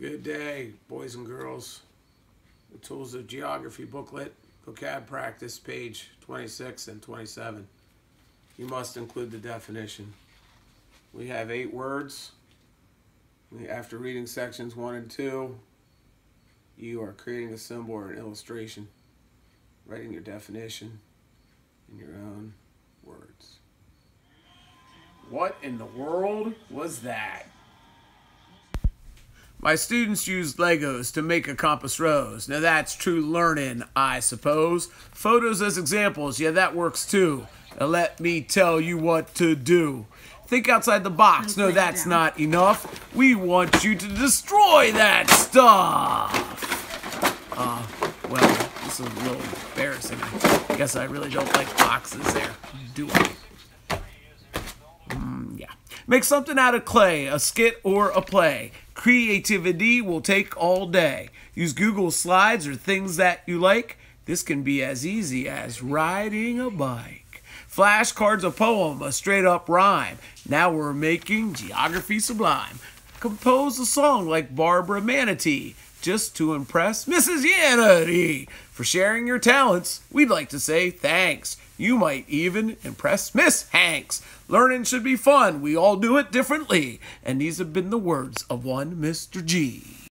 Good day, boys and girls. The Tools of Geography booklet, vocab practice, page 26 and 27. You must include the definition. We have eight words. After reading sections one and two, you are creating a symbol or an illustration, writing your definition in your own words. What in the world was that? My students used Legos to make a compass rose. Now that's true learning, I suppose. Photos as examples, yeah, that works too. Now let me tell you what to do. Think outside the box. No, that's not enough. We want you to destroy that stuff. Uh, well, this is a little embarrassing. I guess I really don't like boxes there, do I? Make something out of clay, a skit or a play. Creativity will take all day. Use Google Slides or things that you like. This can be as easy as riding a bike. Flashcards a poem, a straight up rhyme. Now we're making geography sublime. Compose a song like Barbara Manatee just to impress Mrs. Yanity. For sharing your talents, we'd like to say thanks. You might even impress Miss Hanks. Learning should be fun. We all do it differently. And these have been the words of one Mr. G.